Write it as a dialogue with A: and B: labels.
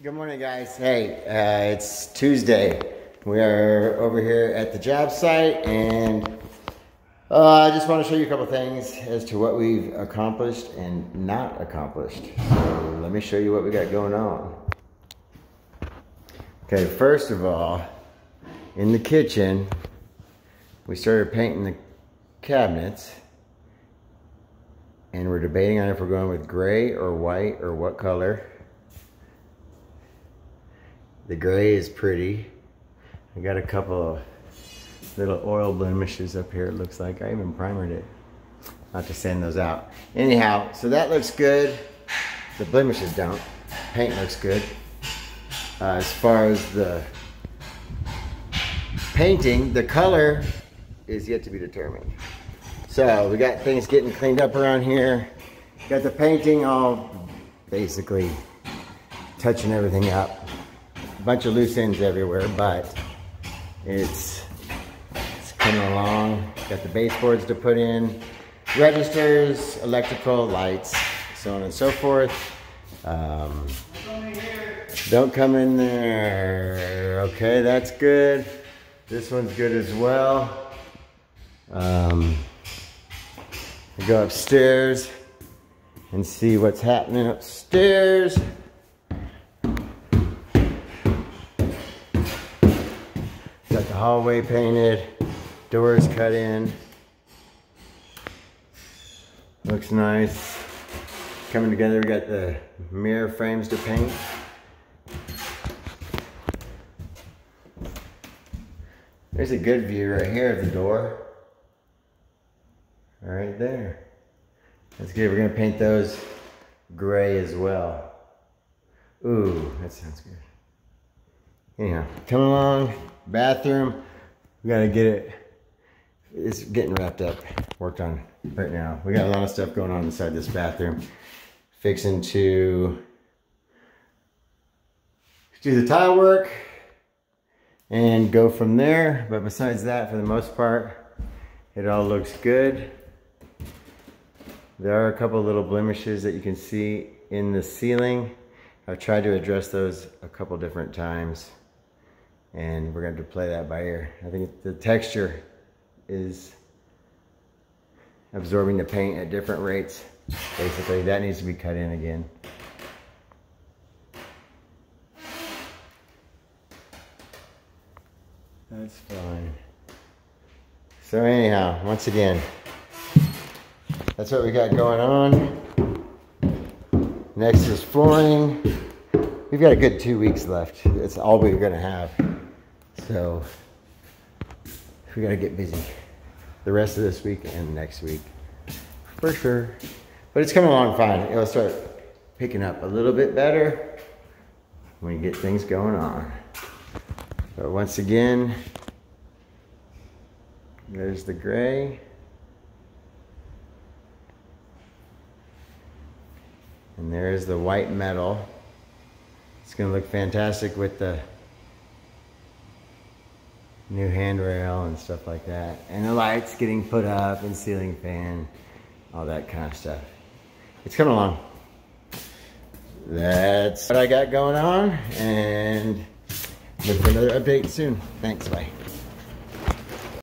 A: Good morning, guys. Hey, uh, it's Tuesday. We are over here at the job site, and uh, I just want to show you a couple things as to what we've accomplished and not accomplished. So let me show you what we got going on. Okay, first of all, in the kitchen, we started painting the cabinets, and we're debating on if we're going with gray or white or what color. The gray is pretty. I got a couple of little oil blemishes up here, it looks like. I even primered it. Not to send those out. Anyhow, so that looks good. The blemishes don't. Paint looks good. Uh, as far as the painting, the color is yet to be determined. So we got things getting cleaned up around here. Got the painting all basically touching everything up bunch of loose ends everywhere, but it's, it's coming along. Got the baseboards to put in, registers, electrical, lights, so on and so forth. Um, don't come in there. Okay, that's good. This one's good as well. Um, go upstairs and see what's happening upstairs. Hallway painted, doors cut in. Looks nice. Coming together, we got the mirror frames to paint. There's a good view right here of the door. Right there. That's good. We're gonna paint those gray as well. Ooh, that sounds good. Anyhow, come along, bathroom. We gotta get it, it's getting wrapped up, worked on right now. We got a lot of stuff going on inside this bathroom. Fixing to do the tile work and go from there. But besides that, for the most part, it all looks good. There are a couple little blemishes that you can see in the ceiling. I've tried to address those a couple different times and we're going to play that by ear. I think the texture is absorbing the paint at different rates. Basically, that needs to be cut in again. That's fine. So anyhow, once again, that's what we got going on. Next is flooring. We've got a good two weeks left. That's all we're gonna have. So we got to get busy the rest of this week and next week for sure. But it's coming along fine. It'll start picking up a little bit better when you get things going on. But once again, there's the gray. And there's the white metal. It's gonna look fantastic with the new handrail and stuff like that. And the lights getting put up and ceiling fan, all that kind of stuff. It's coming along. That's what I got going on and look for another update soon. Thanks, bye.